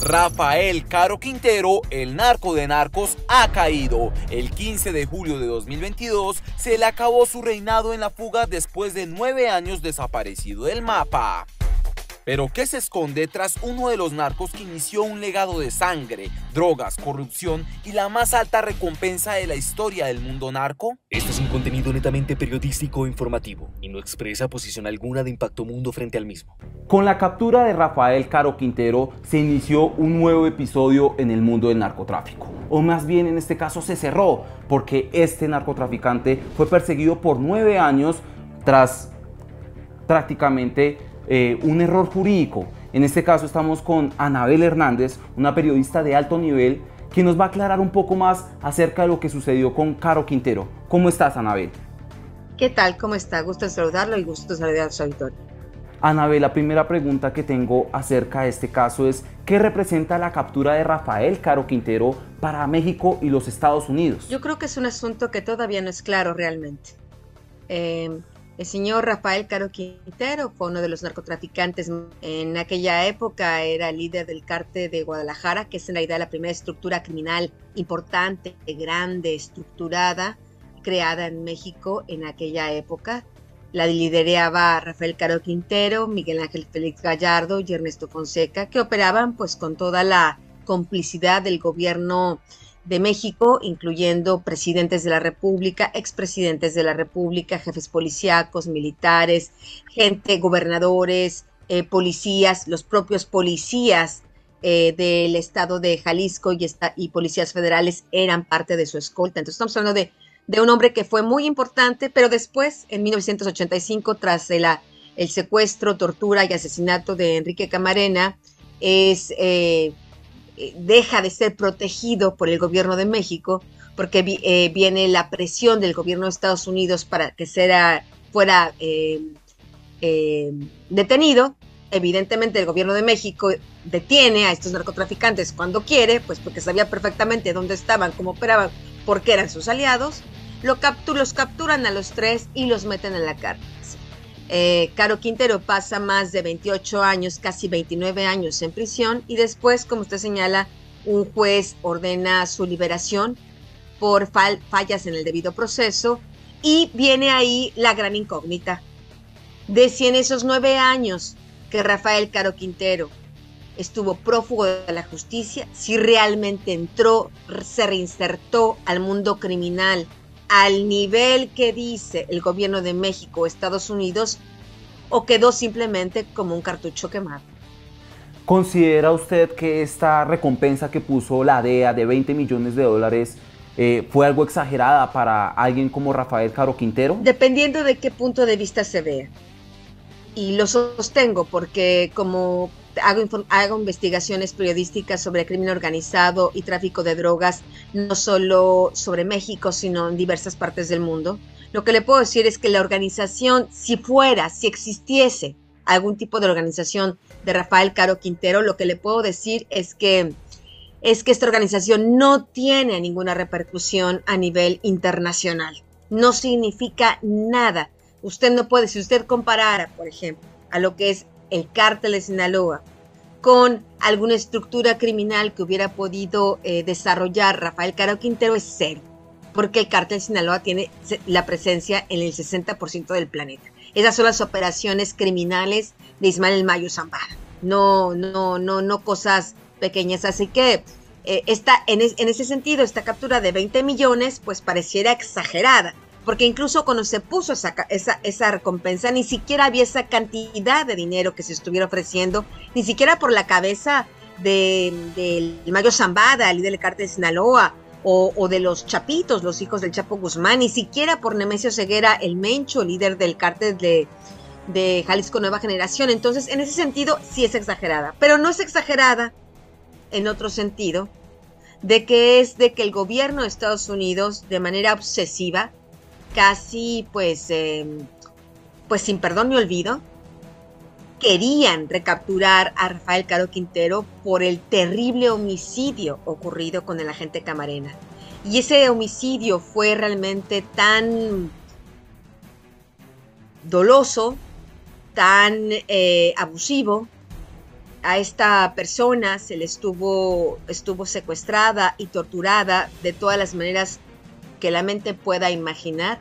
Rafael Caro Quintero, el narco de narcos, ha caído. El 15 de julio de 2022 se le acabó su reinado en la fuga después de nueve años desaparecido del mapa. Pero ¿qué se esconde tras uno de los narcos que inició un legado de sangre, drogas, corrupción y la más alta recompensa de la historia del mundo narco? Este es un contenido netamente periodístico e informativo y no expresa posición alguna de Impacto Mundo frente al mismo. Con la captura de Rafael Caro Quintero se inició un nuevo episodio en el mundo del narcotráfico. O más bien en este caso se cerró porque este narcotraficante fue perseguido por nueve años tras prácticamente eh, un error jurídico. En este caso estamos con Anabel Hernández, una periodista de alto nivel, que nos va a aclarar un poco más acerca de lo que sucedió con Caro Quintero. ¿Cómo estás, Anabel? ¿Qué tal? ¿Cómo está? Gusto saludarlo y gusto saludar a su auditorio. Anabel, la primera pregunta que tengo acerca de este caso es, ¿qué representa la captura de Rafael Caro Quintero para México y los Estados Unidos? Yo creo que es un asunto que todavía no es claro realmente. Eh, el señor Rafael Caro Quintero fue uno de los narcotraficantes. En aquella época era líder del cártel de Guadalajara, que es en realidad la primera estructura criminal importante, grande, estructurada, creada en México en aquella época. La lideraba Rafael Caro Quintero, Miguel Ángel Félix Gallardo y Ernesto Fonseca, que operaban pues con toda la complicidad del gobierno de México, incluyendo presidentes de la República, expresidentes de la República, jefes policíacos, militares, gente, gobernadores, eh, policías, los propios policías eh, del estado de Jalisco y, policías federales eran parte de su escolta. Entonces estamos hablando de, de, un hombre que fue muy importante, pero después, en 1985, tras el, el secuestro, tortura y asesinato de Enrique Camarena, es... Eh, deja de ser protegido por el gobierno de México porque eh, viene la presión del gobierno de Estados Unidos para que fuera eh, detenido. Evidentemente el gobierno de México detiene a estos narcotraficantes cuando quiere, pues porque sabía perfectamente dónde estaban, cómo operaban, porque eran sus aliados. Lo los capturan a los tres y los meten en la cárcel. Eh, Caro Quintero pasa más de 28 años, casi 29 años en prisión y después, como usted señala, un juez ordena su liberación por fallas en el debido proceso y viene ahí la gran incógnita. De si en esos nueve años que Rafael Caro Quintero estuvo prófugo de la justicia, si realmente entró, se reinsertó al mundo criminal al nivel que dice el gobierno de México o Estados Unidos o quedó simplemente como un cartucho quemado. ¿Considera usted que esta recompensa que puso la DEA de 20 millones de dólares eh, fue algo exagerada para alguien como Rafael Caro Quintero? Dependiendo de qué punto de vista se vea. Y lo sostengo porque como hago, investigaciones periodísticas sobre crimen organizado y tráfico de drogas, no solo sobre México, sino en diversas partes del mundo. Lo que le puedo decir es que la organización, si fuera, si existiese algún tipo de organización de Rafael Caro Quintero, lo que le puedo decir es que es que esta organización no tiene ninguna repercusión a nivel internacional. No significa nada. Usted no puede, si usted comparara, por ejemplo, a lo que es el cártel de Sinaloa con alguna estructura criminal que hubiera podido eh, desarrollar Rafael Caro Quintero es cero, porque el cártel de Sinaloa tiene la presencia en el 60% del planeta. Esas son las operaciones criminales de Ismael Mayo Zambada, no, no, no, no cosas pequeñas. Así que eh, en, en ese sentido, esta captura de 20 millones, pues pareciera exagerada porque incluso cuando se puso esa, recompensa, ni siquiera había esa cantidad de dinero que se estuviera ofreciendo, ni siquiera por la cabeza del de, Mayo Zambada, líder del cártel de Sinaloa, o, de los Chapitos, los hijos del Chapo Guzmán, ni siquiera por Nemesio Ceguera, el Mencho, líder del cártel de, de Jalisco Nueva Generación. Entonces, en ese sentido, sí es exagerada, pero no es exagerada en otro sentido, de que es de que el gobierno de Estados Unidos, de manera obsesiva, casi pues, em, pues sin perdón ni olvido, querían recapturar a Rafael Caro Quintero por el terrible homicidio ocurrido con el agente Camarena. Y ese homicidio fue realmente tan doloso, tan eh, abusivo, a esta persona se le estuvo, estuvo secuestrada y torturada de todas las maneras que la mente pueda imaginar,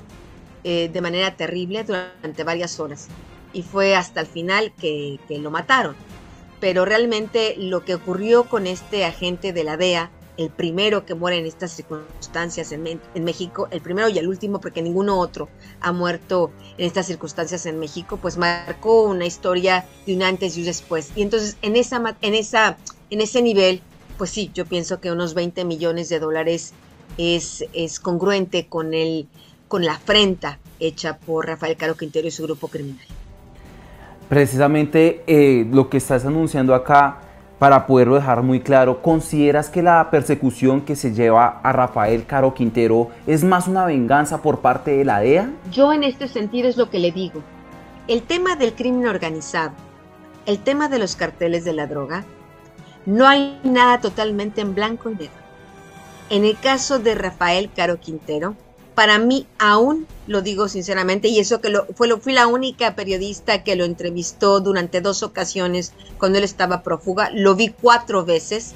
eh, de manera terrible durante varias horas. Y fue hasta el final que, lo mataron. Pero realmente lo que ocurrió con este agente de la DEA el primero que muere en estas circunstancias en, México, el primero y el último, porque ninguno otro ha muerto en estas circunstancias en México, pues marcó una historia de un antes y un después. Y entonces en, esa, en, esa, en ese nivel, pues sí, yo pienso que unos 20 millones de dólares es, es congruente con, el, con la afrenta hecha por Rafael Caro Quintero y su grupo criminal. Precisamente eh, lo que estás anunciando acá para poderlo dejar muy claro, ¿consideras que la persecución que se lleva a Rafael Caro Quintero es más una venganza por parte de la DEA? Yo en este sentido es lo que le digo. El tema del crimen organizado, el tema de los carteles de la droga, no hay nada totalmente en blanco y negro. En el caso de Rafael Caro Quintero, para mí aún lo digo sinceramente, y eso que lo, fue, lo, fui la única periodista que lo entrevistó durante dos ocasiones cuando él estaba prófuga, lo vi cuatro veces,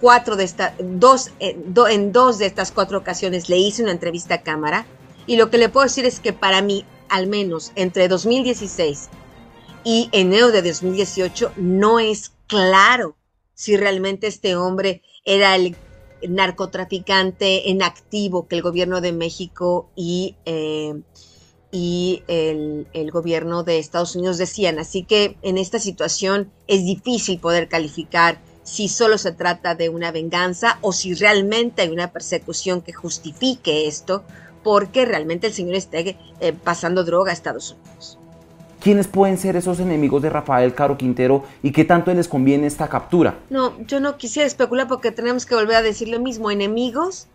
cuatro de estas, dos, eh, en dos de estas cuatro ocasiones le hice una entrevista a cámara, y lo que le puedo decir es que para mí, al menos entre 2016 y enero de 2018, no es claro si realmente este hombre era el narcotraficante en activo que el gobierno de México y, eh, y el, gobierno de Estados Unidos decían. Así que en esta situación es difícil poder calificar si solo se trata de una venganza o si realmente hay una persecución que justifique esto, porque realmente el señor esté eh, pasando droga a Estados Unidos. ¿Quiénes pueden ser esos enemigos de Rafael Caro Quintero y qué tanto les conviene esta captura? No, yo no quisiera especular porque tenemos que volver a decir lo mismo. Enemigos,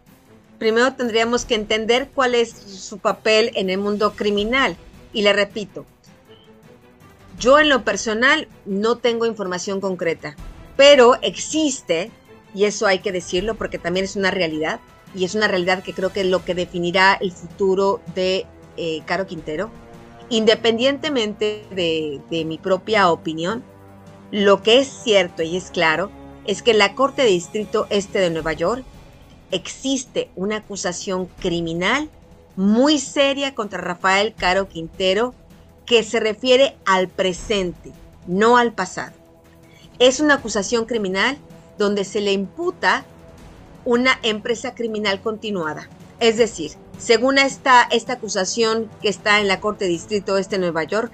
primero tendríamos que entender cuál es su papel en el mundo criminal. Y le repito, yo en lo personal no tengo información concreta, pero existe, y eso hay que decirlo porque también es una realidad, y es una realidad que creo que es lo que definirá el futuro de eh, Caro Quintero Independientemente de, mi propia opinión, lo que es cierto y es claro es que en la Corte de Distrito Este de Nueva York existe una acusación criminal muy seria contra Rafael Caro Quintero que se refiere al presente, no al pasado. Es una acusación criminal donde se le imputa una empresa criminal continuada. Es decir, según esta, acusación que está en la Corte Distrito Este de Nueva York,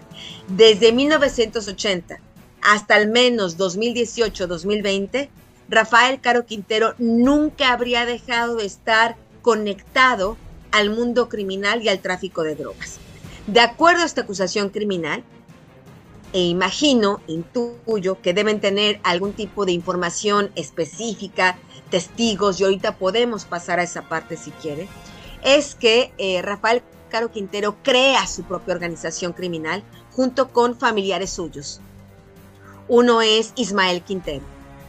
desde 1980 hasta al menos 2018-2020, Rafael Caro Quintero nunca habría dejado de estar conectado al mundo criminal y al tráfico de drogas. De acuerdo a esta acusación criminal, e imagino, intuyo, que deben tener algún tipo de información específica, testigos, y ahorita podemos pasar a esa parte si quiere, es que eh, Rafael Caro Quintero crea su propia organización criminal junto con familiares suyos. Uno es Ismael Quintero,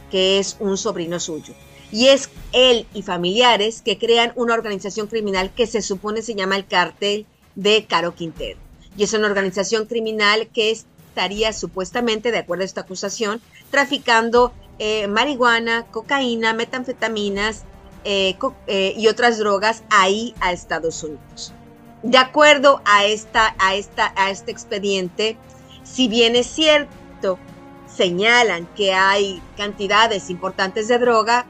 que es un sobrino suyo. Y es él y familiares que crean una organización criminal que se supone se llama el Cartel de Caro Quintero. Y es una organización criminal que estaría supuestamente, de acuerdo a esta acusación, traficando eh, marihuana, cocaína, metanfetaminas, eh, eh, y otras drogas ahí a Estados Unidos. De acuerdo a, esta, a, esta, a este expediente, si bien es cierto, señalan que hay cantidades importantes de droga,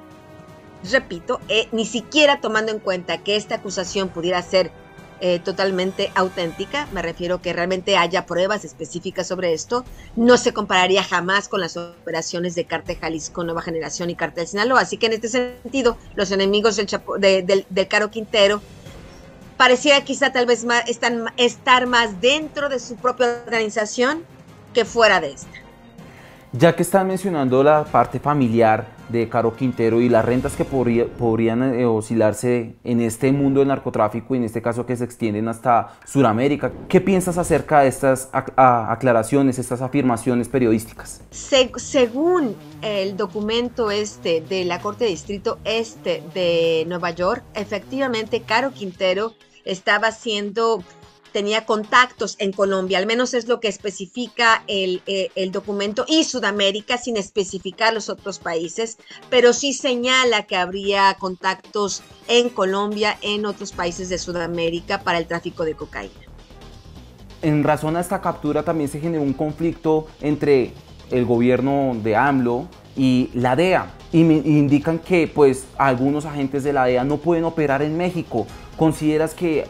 repito, ni siquiera tomando en cuenta que esta acusación pudiera ser eh, totalmente auténtica, me refiero que realmente haya pruebas específicas sobre esto, no se compararía jamás con las operaciones de Cártel Jalisco Nueva Generación y Cártel Sinaloa, así que en este sentido, los enemigos del, del, Caro Quintero parecía quizá tal vez más, estar más dentro de su propia organización que fuera de esta. Ya que están mencionando la parte familiar, de Caro Quintero y las rentas que podrían eh, oscilarse en este mundo del narcotráfico y en este caso que se extienden hasta Sudamérica. ¿Qué piensas acerca de estas aclaraciones, estas afirmaciones periodísticas? según el documento este de la Corte de Distrito Este de Nueva York, efectivamente Caro Quintero estaba siendo tenía contactos en Colombia, al menos es lo que especifica el, eh, el, documento, y Sudamérica, sin especificar los otros países, pero sí señala que habría contactos en Colombia, en otros países de Sudamérica para el tráfico de cocaína. En razón a esta captura también se generó un conflicto entre el gobierno de AMLO y la DEA. Y me indican que pues algunos agentes de la DEA no pueden operar en México. ¿Consideras que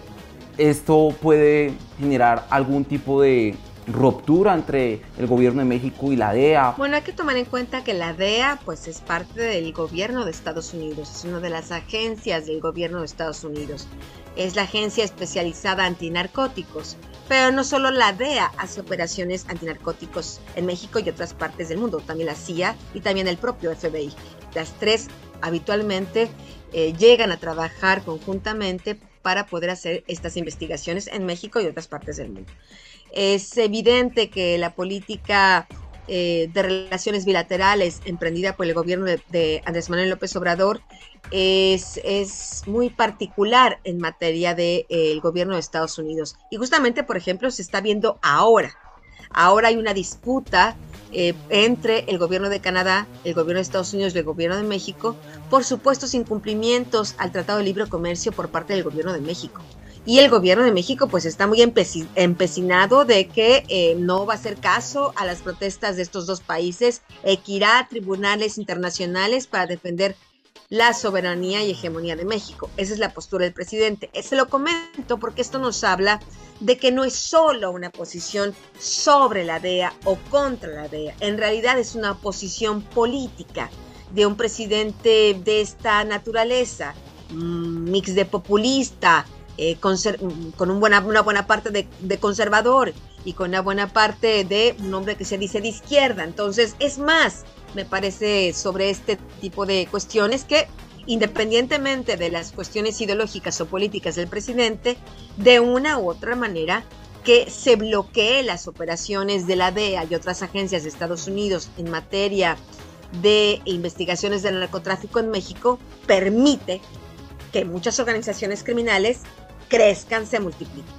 esto puede generar algún tipo de ruptura entre el gobierno de México y la DEA. Bueno, hay que tomar en cuenta que la DEA pues es parte del gobierno de Estados Unidos, es una de las agencias del gobierno de Estados Unidos. Es la agencia especializada antinarcóticos, pero no solo la DEA hace operaciones antinarcóticos en México y otras partes del mundo, también la CIA y también el propio FBI. Las tres habitualmente eh, llegan a trabajar conjuntamente para poder hacer estas investigaciones en México y otras partes del mundo. Es evidente que la política eh, de relaciones bilaterales emprendida por el gobierno de, Andrés Manuel López Obrador es, es muy particular en materia del de, gobierno de Estados Unidos. Y justamente, por ejemplo, se está viendo ahora. Ahora hay una disputa eh, entre el gobierno de Canadá, el gobierno de Estados Unidos y el gobierno de México por supuestos incumplimientos al Tratado de Libre Comercio por parte del gobierno de México. Y el gobierno de México pues está muy empecinado de que eh, no va a hacer caso a las protestas de estos dos países, e que irá a tribunales internacionales para defender la soberanía y hegemonía de México. Esa es la postura del presidente. Eh, se lo comento porque esto nos habla de que no es solo una posición sobre la DEA o contra la DEA, en realidad es una posición política de un presidente de esta naturaleza, mix de populista, eh, con una buena parte de, de, conservador y con una buena parte de un hombre que se dice de izquierda. Entonces, es más, me parece, sobre este tipo de cuestiones que independientemente de las cuestiones ideológicas o políticas del presidente, de una u otra manera que se bloquee las operaciones de la DEA y otras agencias de Estados Unidos en materia de investigaciones del narcotráfico en México, permite que muchas organizaciones criminales crezcan, se multipliquen.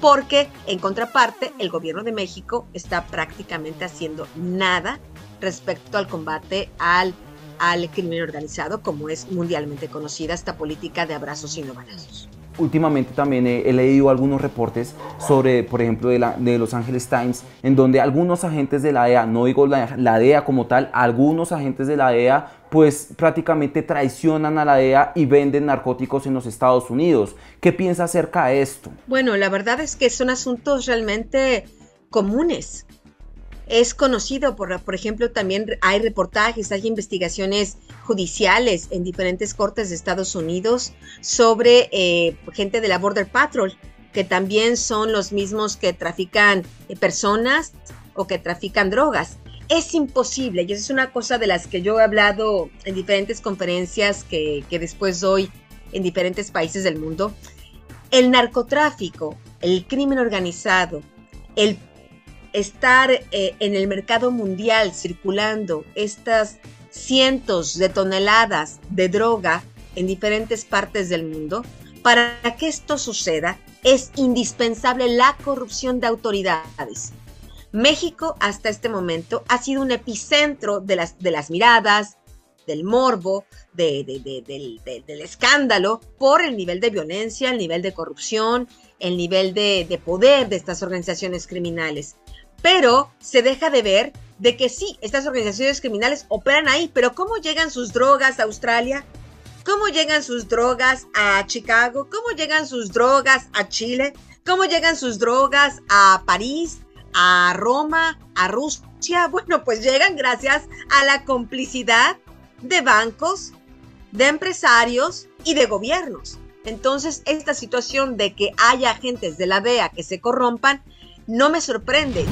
Porque, en contraparte, el gobierno de México está prácticamente haciendo nada respecto al combate al al crimen organizado, como es mundialmente conocida esta política de abrazos y no balazos. Últimamente también he, leído algunos reportes sobre, por ejemplo, de, la, de, Los Angeles Times, en donde algunos agentes de la DEA, no digo la, la DEA como tal, algunos agentes de la DEA pues prácticamente traicionan a la DEA y venden narcóticos en los Estados Unidos. ¿Qué piensa acerca de esto? Bueno, la verdad es que son asuntos realmente comunes es conocido por, por ejemplo, también hay reportajes, hay investigaciones judiciales en diferentes cortes de Estados Unidos sobre eh, gente de la Border Patrol, que también son los mismos que trafican eh, personas o que trafican drogas. Es imposible, y eso es una cosa de las que yo he hablado en diferentes conferencias que, que después doy en diferentes países del mundo. El narcotráfico, el crimen organizado, el estar eh, en el mercado mundial circulando estas cientos de toneladas de droga en diferentes partes del mundo, para que esto suceda es indispensable la corrupción de autoridades. México hasta este momento ha sido un epicentro de las, de las miradas, del morbo, del, del, escándalo por el nivel de violencia, el nivel de corrupción, el nivel de poder de estas organizaciones criminales pero se deja de ver de que sí, estas organizaciones criminales operan ahí, pero ¿cómo llegan sus drogas a Australia? ¿Cómo llegan sus drogas a Chicago? ¿Cómo llegan sus drogas a Chile? ¿Cómo llegan sus drogas a París, a Roma, a Rusia? Bueno, pues llegan gracias a la complicidad de bancos, de empresarios y de gobiernos. Entonces, esta situación de que haya agentes de la DEA que se corrompan no me sorprende